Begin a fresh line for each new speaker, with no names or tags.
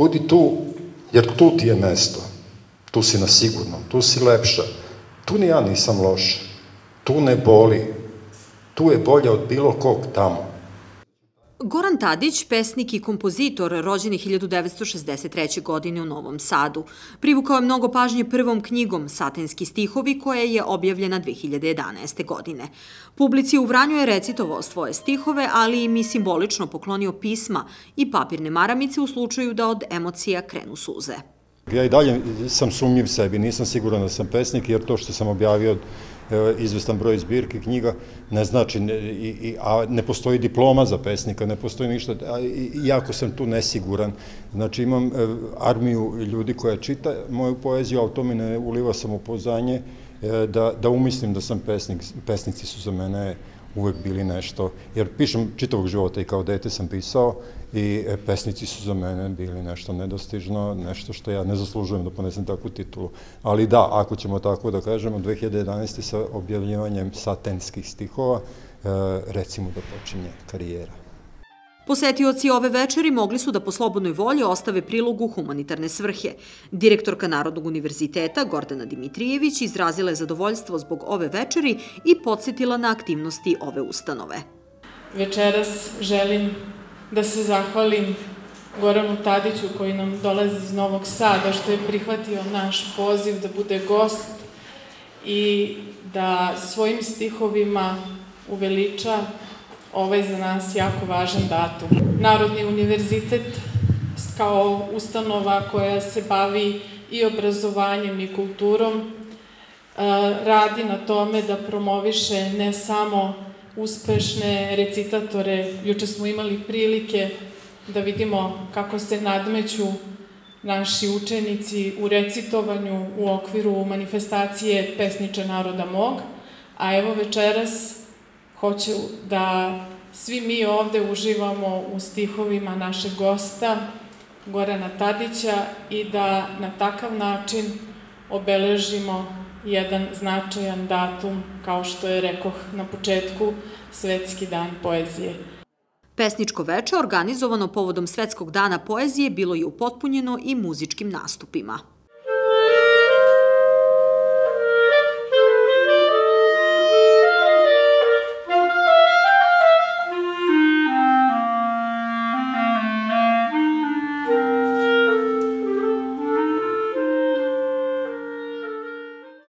Budi tu, jer tu ti je mesto. Tu si na sigurnom, tu si lepša. Tu ni ja nisam loša. Tu ne boli. Tu je bolje od bilo kog tamo.
Goran Tadić, pesnik i kompozitor, rođen je 1963. godine u Novom Sadu. Privukao je mnogo pažnje prvom knjigom Satenski stihovi, koja je objavljena 2011. godine. Publici u Vranju je recitovao svoje stihove, ali im i simbolično poklonio pisma i papirne maramice u slučaju da od emocija krenu suze.
Ja i dalje sam sumnjiv sebi, nisam siguran da sam pesnik, jer to što sam objavio izvestan broj zbirki knjiga, ne znači, i, a ne postoji diploma za pesnika, ne postoji ništa, a, jako sam tu nesiguran. Znači imam e, armiju ljudi koja čita moju poeziju, a to mi ne uliva samopozanje e, da, da umislim da sam pesnik. Pesnici su za mene uvek bili nešto, jer pišem čitavog života i kao dete sam pisao i e, pesnici su za mene bili nešto nedostižno, nešto što ja ne zaslužujem da ponesem takvu titulu. Ali da, ako ćemo tako da kažemo, 2011. sa objavljivanjem satenskih stihova, e, recimo da počinje karijera.
Posetioci ove večeri mogli su da po slobodnoj volji ostave prilogu humanitarne svrhe. Direktorka Narodnog univerziteta Gordana Dimitrijević izrazila je zadovoljstvo zbog ove večeri i podsjetila na aktivnosti ove ustanove.
Večeras želim da se zahvalim Goranu Tadiću koji nam dolazi iz Novog Sada što je prihvatio naš poziv da bude gost i da svojim stihovima uveliča ovaj za nas jako važan datum. Narodni univerzitet kao ustanova koja se bavi i obrazovanjem i kulturom e, radi na tome da promoviše ne samo uspešne recitatore. Juče smo imali prilike da vidimo kako se nadmeću naši učenici u recitovanju u okviru manifestacije Pesniče naroda mog, a evo večeras hoću da svi mi ovde uživamo u stihovima našeg gosta, Gorana Tadića, i da na takav način obeležimo jedan značajan datum, kao što je rekoh na početku, Svetski dan poezije.
Pesničko veče organizovano povodom Svetskog dana poezije bilo je upotpunjeno i muzičkim nastupima.